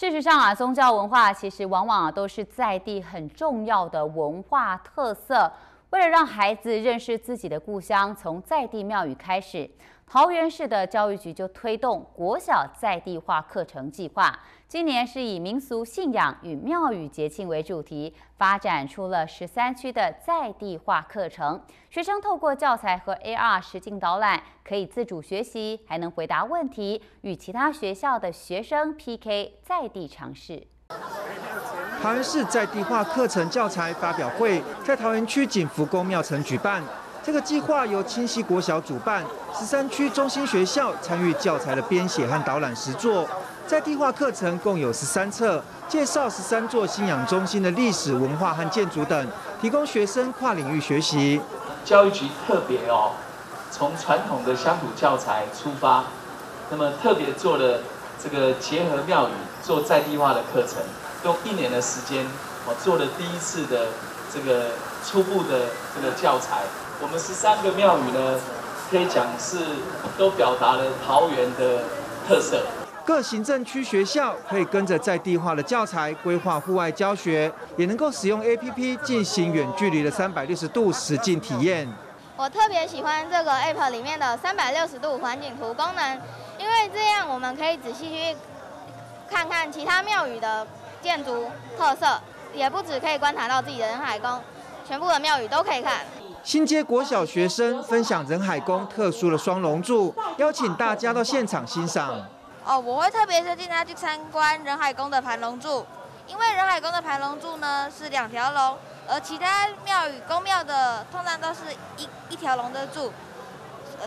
事实上啊，宗教文化其实往往都是在地很重要的文化特色。为了让孩子认识自己的故乡，从在地庙宇开始，桃园市的教育局就推动国小在地化课程计划。今年是以民俗信仰与庙宇节庆为主题，发展出了十三区的在地化课程。学生透过教材和 AR 实境导览，可以自主学习，还能回答问题，与其他学校的学生 PK 在地尝试。桃园市在地化课程教材发表会在桃园区景福宫庙城举办。这个计划由清溪国小主办，十三区中心学校参与教材的编写和导览实作。在地化课程共有十三册，介绍十三座信仰中心的历史文化和建筑等，提供学生跨领域学习。教育局特别哦，从传统的乡土教材出发，那么特别做了这个结合庙宇做在地化的课程。用一年的时间，我做了第一次的这个初步的这个教材。我们十三个庙宇呢，可以讲是都表达了桃园的特色。各行政区学校可以跟着在地化的教材规划户外教学，也能够使用 APP 进行远距离的三百六十度实境体验。我特别喜欢这个 App 里面的三百六十度环境图功能，因为这样我们可以仔细去看看其他庙宇的。建筑特色也不止可以观察到自己的人海宫，全部的庙宇都可以看。新街国小学生分享人海宫特殊的双龙柱，邀请大家到现场欣赏。哦，我会特别推荐大家去参观人海宫的盘龙柱，因为人海宫的盘龙柱呢是两条龙，而其他庙宇宫庙的通常都是一一条龙的柱，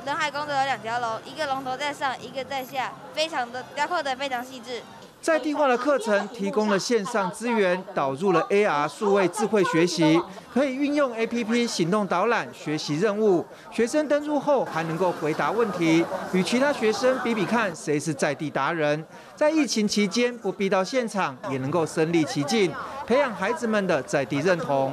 人海宫的有两条龙，一个龙头在上，一个在下，非常的雕刻的非常细致。在地化的课程提供了线上资源，导入了 AR 数位智慧学习，可以运用 APP 行动导览学习任务。学生登入后还能够回答问题，与其他学生比比看谁是在地达人。在疫情期间不必到现场，也能够身临其境，培养孩子们的在地认同。